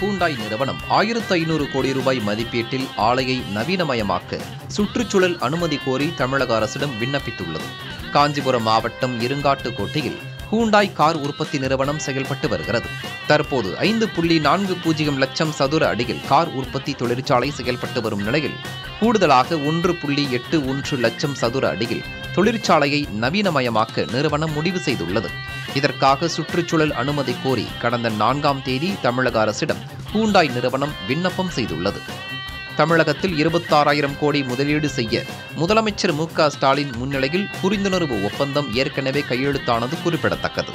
Hyundai நிறுவனம் ஆயிரத்து ஐநூறு கோடி ரூபாய் மதிப்பீட்டில் ஆலையை நவீனமயமாக்க சுற்றுச்சூழல் அனுமதி கோரி தமிழக அரசிடம் விண்ணப்பித்துள்ளது. காஞ்சிபுரம் மாவட்டம் இருங்காட்டுக்கோட்டையில் ஹூண்டாய் கார் உற்பத்தி நிறுவனம் செயல்பட்டு வருகிறது. தற்போது ஐந்து புள்ளி நான்கு பூஜ்ஜியம் லட்சம் சதுர அடியில் கார் உற்பத்தி தொழிற்சாலை செயல்பட்டு வரும் நிலையில் கூடுதலாக ஒன்று புள்ளி எட்டு ஒன்று லட்சம் சதுர அடியில் தொழிற்சாலையை நவீனமயமாக்க நிறுவனம் முடிவு செய்துள்ளது. இதற்காக சுற்றுச்சூழல் அனுமதி கோரி கடந்த நான்காம் தேதி தமிழக அரசிடம் ஹூண்டாய் நிறுவனம் விண்ணப்பம் செய்துள்ளது. தமிழகத்தில் இருபத்தாறாயிரம் கோடி முதலீடு செய்ய முதலமைச்சர் மு க ஸ்டாலின் முன்னிலையில் புரிந்துணர்வு ஒப்பந்தம் ஏற்கனவே கையெழுத்தானது குறிப்பிடத்தக்கது.